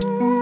Bye.